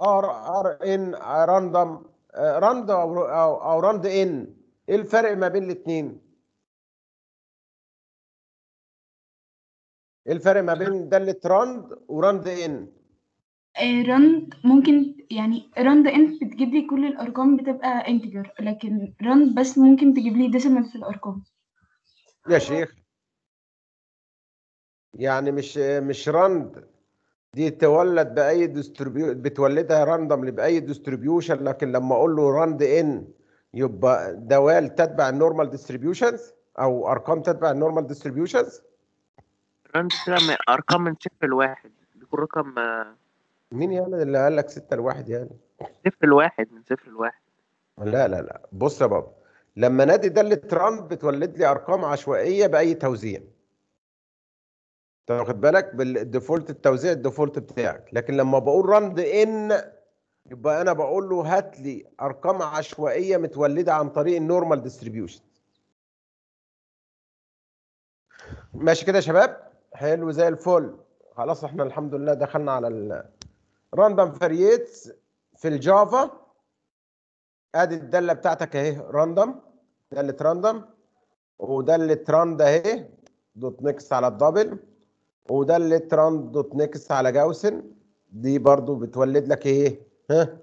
R R N random rand أو أو أو rand n. إيه الفرق ما بين الاثنين إيه الفرق ما بين دالة rand و rand n؟ rand ممكن يعني راند انت بتجيب لي كل الأرقام بتبقى integer لكن راند بس ممكن تجيب لي decimal في الأرقام. يا شيخ. يعني مش مش راند. دي تولد بأي distribu بتولدها random by distribution لكن لما أقول له rand n يبقى دوال تتبع ال normal distributions أو أرقام تتبع ال normal distributions rand من- أرقام من صفر لواحد بيكون رقم آه، مين يا ولد اللي قال لك 6 لواحد يعني؟ صفر لواحد من صفر لواحد. لا لا لا. بص يا بابا لما نادي دالة راند بتولد لي أرقام عشوائية بأي توزيع. انت واخد بالك؟ بال default التوزيع ال default بتاعك. لكن لما بقول rand n يبقى أنا بقول له هات لي ارقام عشوائية متولدة عن طريق ال normal distribution. ماشي كده يا شباب؟ حلو زي الفل. خلاص إحنا الحمد لله دخلنا على ال random variates في الجافا. ادي الدالة بتاعتك اهي random دالة random ودالة راند اهي. dot next على ال double. وداله rand dot next على Gaussian. دي برضو بتولد لك إيه؟ ها؟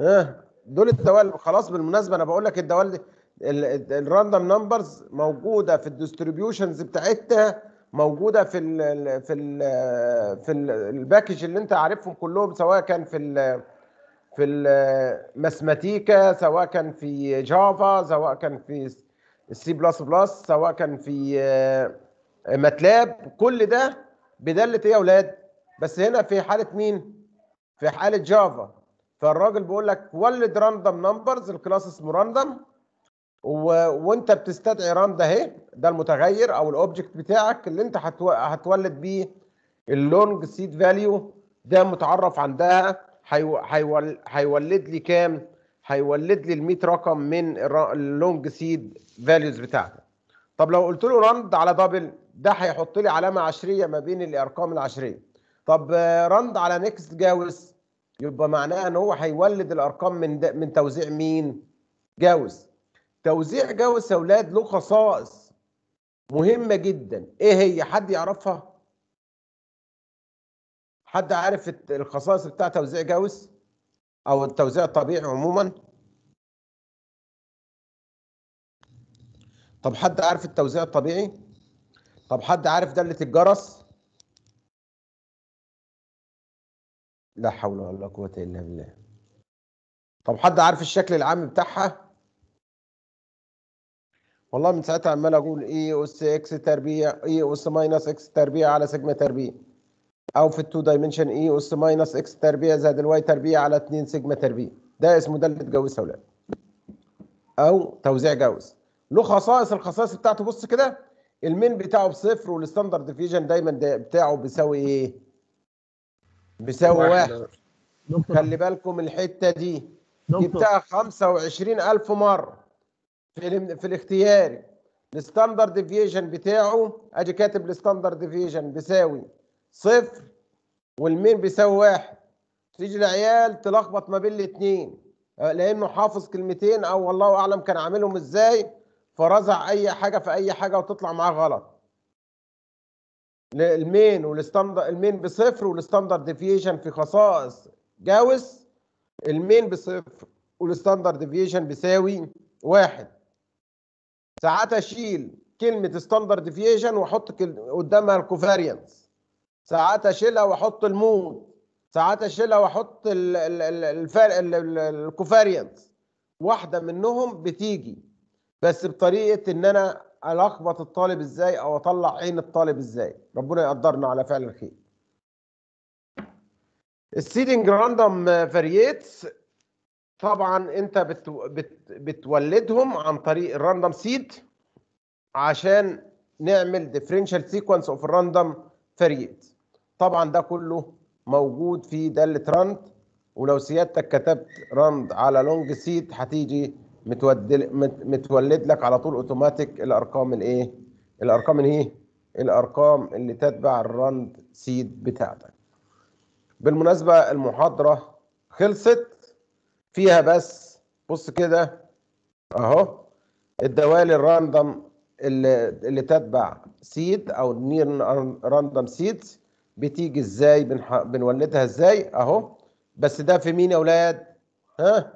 ها؟ دول الدوال خلاص بالمناسبة أنا بقول لك الدوال ال random numbers موجودة في ال distributions بتاعتها موجودة في ال في ال في ال ال package اللي أنت عارفهم كلهم سواء كان في ال في ال Mathematica سواء كان في جافا سواء كان في ال C plus plus سواء كان في آه، MATLAB كل ده بداله إيه يا أولاد؟ بس هنا في حالة مين؟ في حالة جافا فالراجل بيقول لك ولد random numbers ال class اسمه random و... وأنت بتستدعي راند اهي ده المتغير أو ال object بتاعك اللي أنت هتو... هتولد بيه ال long seed value ده متعرف عندها هيو... هيول... هيولد لي كام؟ هيولد لي ال 100 رقم من ال long seed values بتاعتك طب لو قلت له راند على double ده هيحط لي علامة عشرية ما بين الأرقام العشرية. طب آه، راند على next Gauss يبقى معناها إن هو هيولد الأرقام من ده من توزيع مين؟ جاوس توزيع جاوس يا أولاد له خصائص مهمة جدا. إيه هي؟ حد يعرفها؟ حد عارف الخصائص بتاع توزيع جاوس أو التوزيع الطبيعي عموما؟ طب حد عارف التوزيع الطبيعي؟ طب حد عارف دالة الجرس؟ لا حول ولا قوة إلا بالله. طب حد عارف الشكل العام بتاعها؟ والله من ساعتها عمال أقول e أس x تربيع e أس minus x تربيع على سيجما تربيع. أو في ال two dimension e أس minus x تربيع زائد ال y تربيع على 2 سيجما تربيع. ده اسمه دالة جاوس يا أولاد. أو توزيع جاوس له خصائص الخصائص بتاعته بص كده. ال mean بتاعه بصفر وال standard deviation دايما ده بتاعه بيساوي إيه؟ بيساوي واحد. دكتور خلي بالكم الحتة دي. جبتها 25000 مره في في الاختياري ال standard deviation بتاعه ادي كاتب ال standard deviation بيساوي صفر وال mean بيساوي واحد. تيجي العيال تلخبط ما بين الاثنين لأنه حافظ كلمتين أو والله أعلم كان عاملهم إزاي. فرزع أي حاجة في أي حاجة وتطلع معاه غلط. المين والستاندرد المين بصفر والستاندرد ديفيجن في خصائص جاوس ال mean بصفر وال standard deviation بيساوي واحد. ساعات أشيل كلمة standard deviation وأحط قدامها ال covariance ساعات أشيلها وأحط ال mode. ساعات أشيلها وأحط ال- ال- ال- الفرق ال- ال- ال covariance واحدة منهم بتيجي. بس بطريقة إن أنا ألخبط الطالب إزاي أو أطلع عين الطالب إزاي. ربنا يقدرنا على فعل الخير. ال seeding random variates طبعا أنت بت بت بتولدهم عن طريق ال random seed عشان نعمل different sequence of ال random variate طبعا ده كله موجود في دالة راند ولو سيادتك كتبت راند على long seed هتيجي متولد لك على طول اوتوماتيك الارقام الايه؟ الارقام الايه الارقام اللي تتبع ال rand seed بتاعتك. بالمناسبة المحاضرة خلصت فيها بس بص كده اهو الدوال ال random اللي, اللي تتبع seed أو near random seeds بتيجي إزاي. بنولدها إزاي؟ اهو بس ده في مين يا أولاد ها؟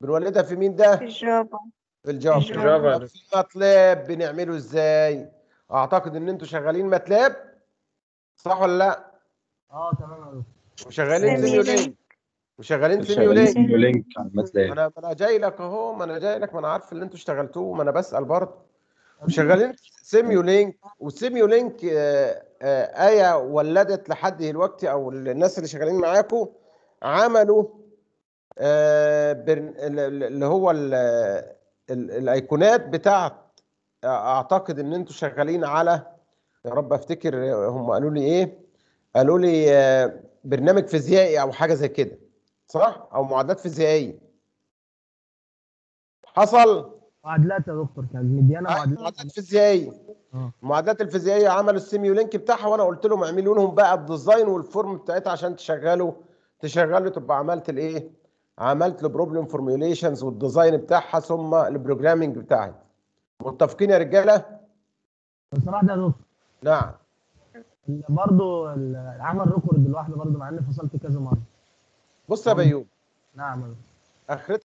بنولدها في مين ده؟ الجافا. في ال Java. ال Java. طب في MATLAB بنعمله إزاي؟ اعتقد ان أنتوا شغالين MATLAB؟ صح ولا لا؟ آه تمام وشغالين Simulink. وشغالين شغالين Simulink أنا أنا جاي لك اهو ما أنا جاي لك ما أنا عارف اللي أنتوا اشتغلتوه ما أنا بسأل برضه. شغالين Simulink وال Simulink آه، آه، آية ولدت لحد دلوقتي أو الناس اللي شغالين معاكم عملوا آه، برن- ال- ال- اللي هو ال- ال- الأيقونات بتاعت أعتقد إن أنتوا شغالين على يا رب أفتكر هم قالوا لي إيه؟ قالوا لي آه، برنامج فيزيائي أو حاجة زي كده صح؟ أو معادلات فيزيائية. حصل؟ معادلات يا دكتور كانت مديانا آه، معادلات. معادلات فيزيائية. المعادلات الفيزيائية عملوا ال Simulink بتاعها وأنا قلت لهم اعملوا لهم بقى ال design وال form بتاعتها عشان تشغلوا تشغلوا تبقى عملت الإيه؟ عملت ال problem formulations وال design بتاعها ثم ال programming بتاعي متفقين يا رجالة؟ سمحت يا دكتور. نعم. برضه عمل record لوحده برضه مع إني فصلت كذا مرة. بص يا بيوم. نعم آخرتها